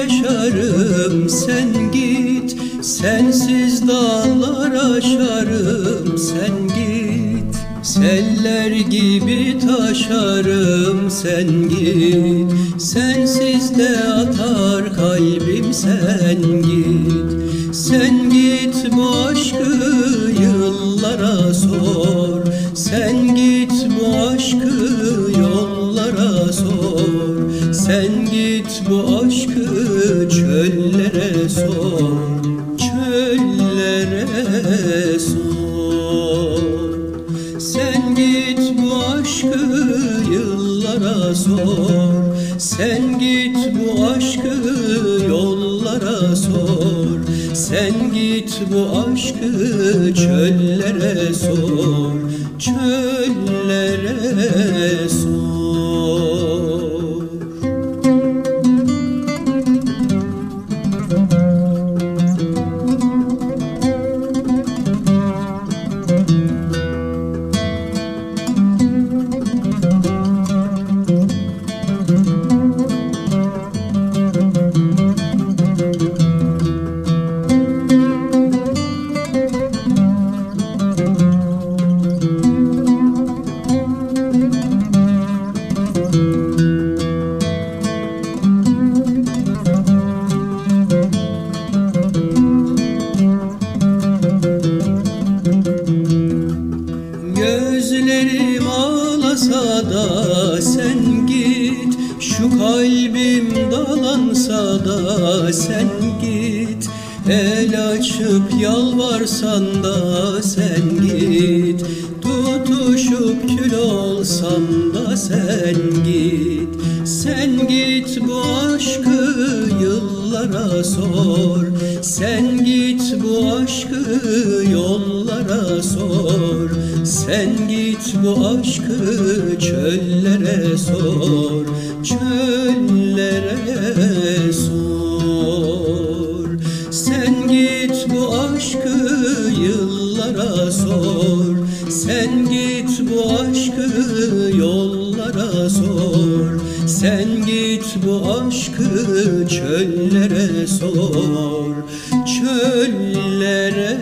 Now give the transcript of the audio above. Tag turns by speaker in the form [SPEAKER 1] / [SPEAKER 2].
[SPEAKER 1] aşarım sen git Sensiz dağlar aşarım. Sen git Seller gibi taşarım. Sen git Sensiz de atar kalbim. Sen git Sen git bu aşkı yıllara sor. Sen git bu aşkı yollara sor Sen git bu aşkı çöllere sor Çöllere sor. Sen git bu aşkı yıllara sor Sen git bu aşkı yollara sor. Sen git bu aşkı çöllere sor Çöllere sor Gözlerim ağlasa da sen git Şu kalbim dalansa da sen git. El açıp yalvarsan da sen git Tutuşup kül olsam da sen git. Sen git bu aşkı yıllara sor. Sen git bu aşkı yollara sor. Sen git bu aşkı çöllere sor. Çöllere sor. Sen git bu aşkı yıllara sor. Sen git bu aşkı yollara sor Sen git bu aşkı çöllere sor Çöllere